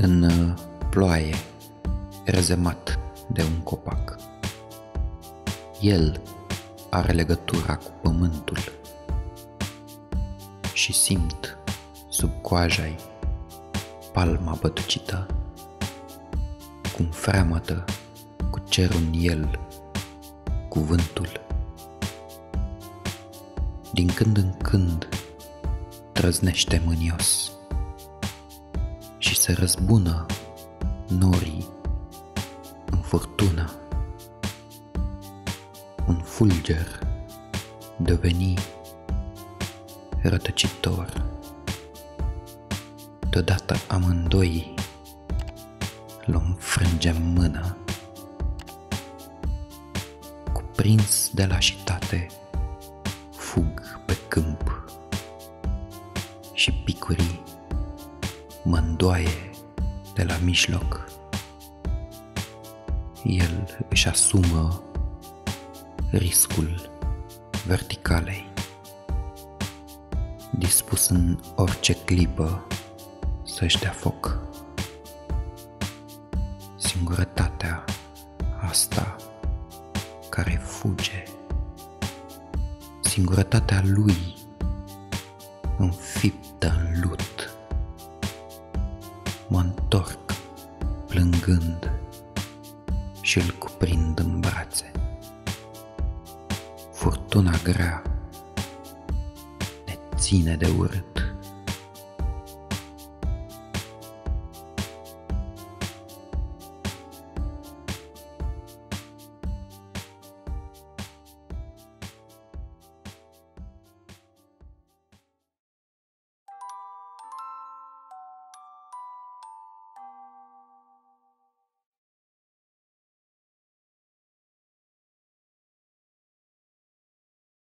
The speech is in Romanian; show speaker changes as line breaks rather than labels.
în uh, ploaie, rezemat de un copac. El are legătura cu pământul și simt sub coaja palma bătucită, cum freamătă cu cerul în el cuvântul. Din când în când trăznește mânios și se răzbună norii în furtună. Un fulger deveni rătăcitor. Deodată amândoi l-om frângem mână. Cuprins de lașitate, fug pe câmp și picurii mă îndoaie de la mijloc. El își asumă riscul verticalei, dispus în orice clipă să-și dea foc. Singurătatea asta care fuge, singurătatea lui înfiptă în lut. Mă întorc plângând și îl cuprind în brațe. Furtuna grea ne ține de urât.